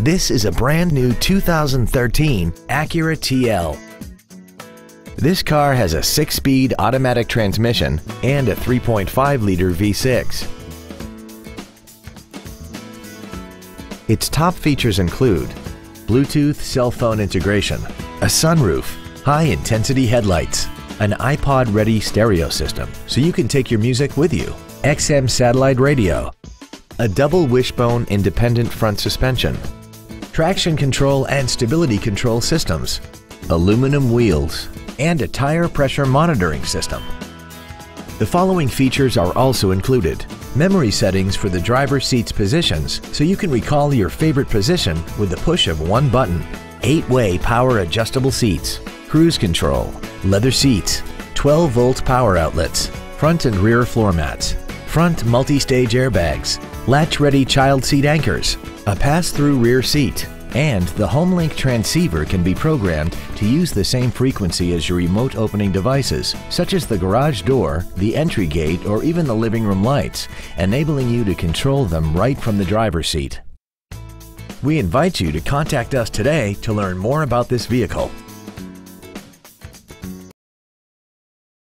This is a brand new 2013 Acura TL. This car has a six-speed automatic transmission and a 3.5-liter V6. Its top features include Bluetooth cell phone integration, a sunroof, high-intensity headlights, an iPod-ready stereo system so you can take your music with you, XM satellite radio, a double wishbone independent front suspension, traction control and stability control systems, aluminum wheels, and a tire pressure monitoring system. The following features are also included. Memory settings for the driver's seat's positions so you can recall your favorite position with the push of one button. 8-way power adjustable seats, cruise control, leather seats, 12 volt power outlets, front and rear floor mats, front multi-stage airbags, latch-ready child seat anchors, a pass-through rear seat, and the HomeLink transceiver can be programmed to use the same frequency as your remote opening devices, such as the garage door, the entry gate, or even the living room lights, enabling you to control them right from the driver's seat. We invite you to contact us today to learn more about this vehicle.